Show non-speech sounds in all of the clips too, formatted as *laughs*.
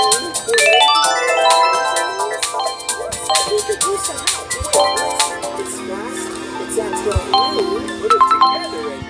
We could do some it's fast. It's at 12 noon. Put it together and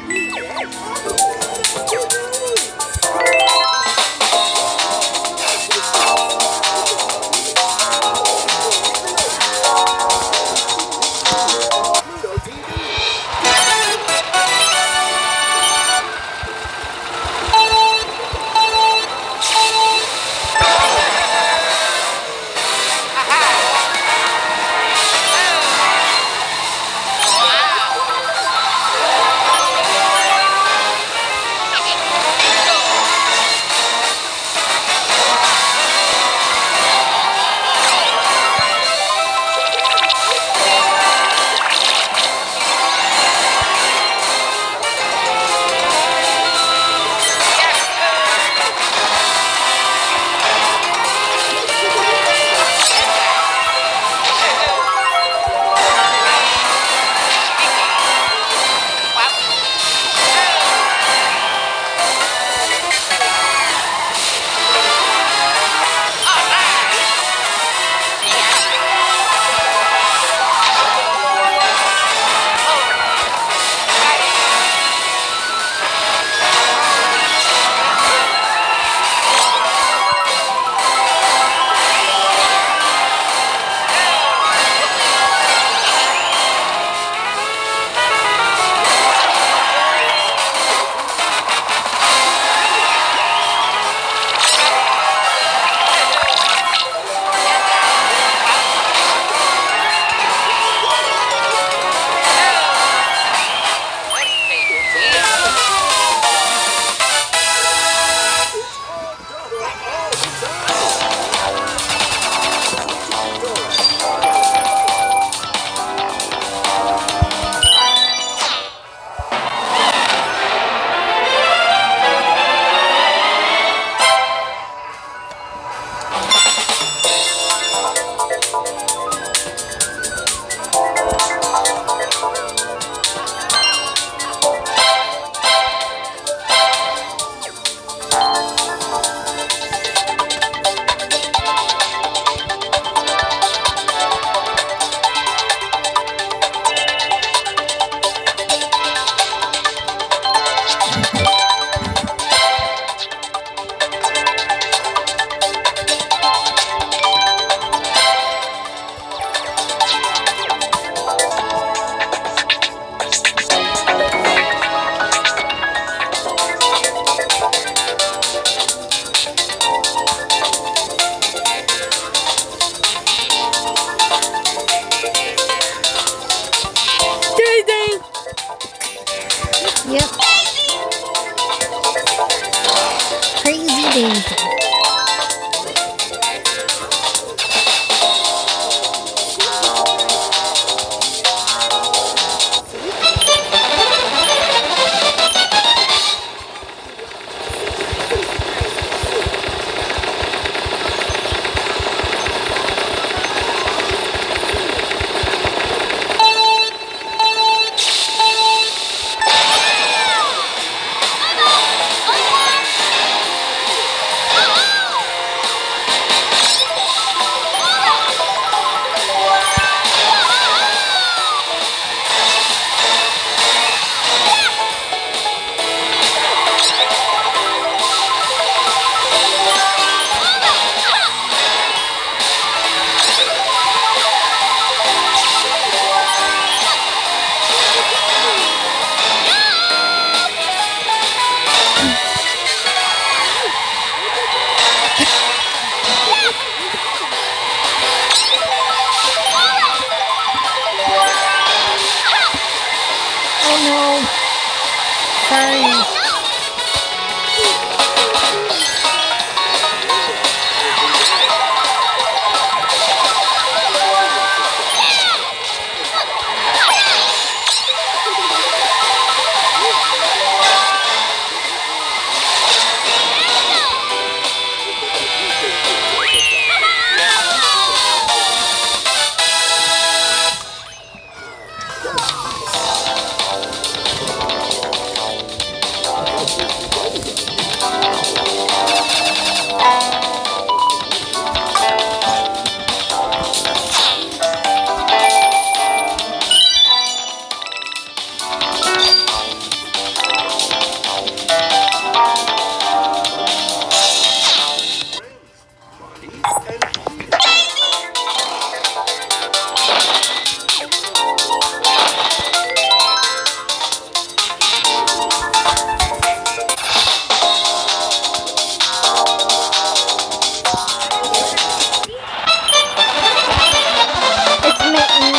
Yep. Crazy Daisy.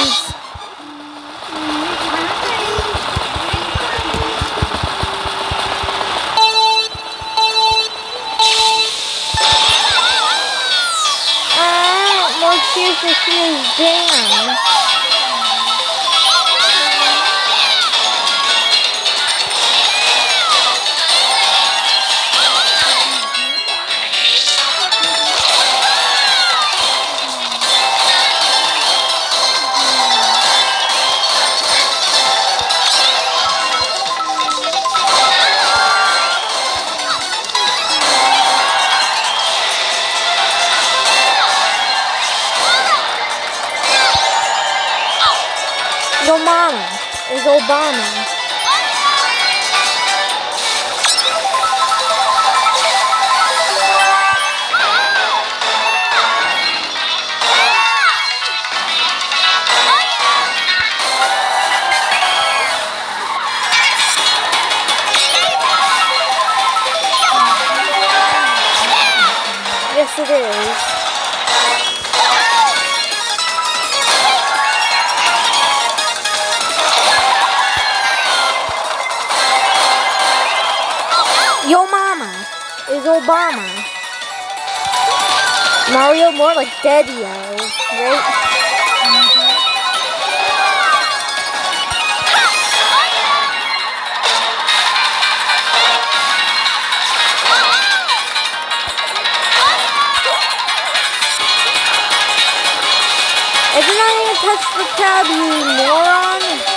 please. Ah, more cheer for Hugh's dam. Obama. Is Obama. Yes, it is. Obama. Mario more like Daddy-O, right? Isn't that gonna touch the crowd, you moron?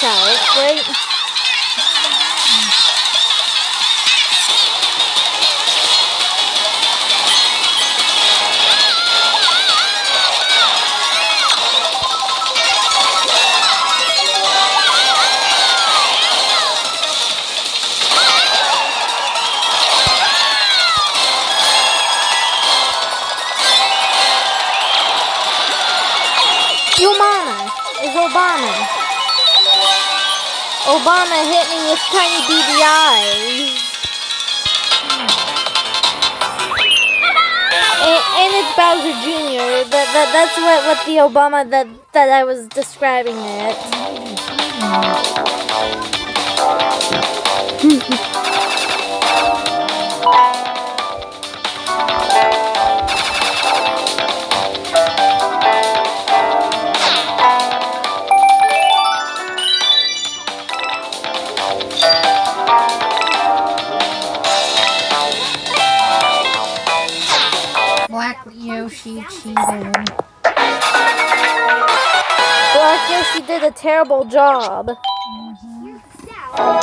Hit herself, right? Your mama is Obama. Obama hit me with tiny beady eyes. And, and it's Bowser Jr. That, that that's what, what the Obama that that I was describing it. *laughs* Black Yoshi cheated. Black Yoshi did a terrible job. Mm-hmm. Now,